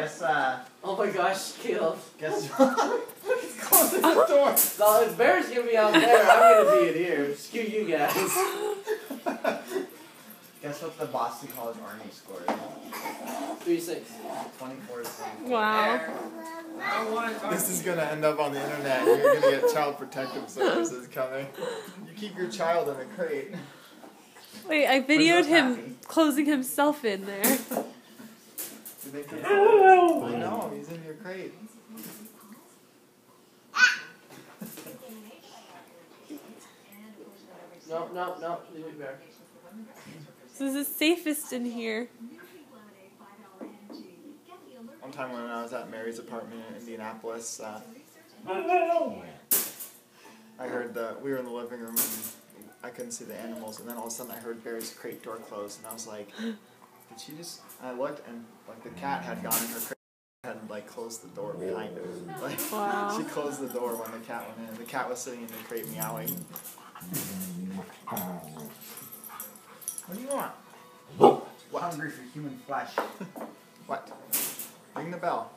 Guess, uh, Oh my gosh, Caleb. guess what? He's closing the door. No, if Bear's gonna be out there, I'm gonna be in here. Screw you guys. Guess what the Boston College Army scored? 3 6. 24 to 24. Wow. This is gonna end up on the internet. You're gonna get child protective services coming. You keep your child in a crate. Wait, I videoed him happy. closing himself in there. Did they put- I know, he's in your crate. No, no, no. Leave it, Bear. This is the safest in here. One time when I was at Mary's apartment in Indianapolis, uh, I heard the we were in the living room and I couldn't see the animals, and then all of a sudden I heard Barry's crate door close, and I was like, "Did she just?" I looked, and like the cat had gone in her crate, and like closed the door behind her. Like Wow. she closed the door when the cat went in. The cat was sitting in the crate meowing. What do you want? Hungry for human flesh. What? Ring the bell.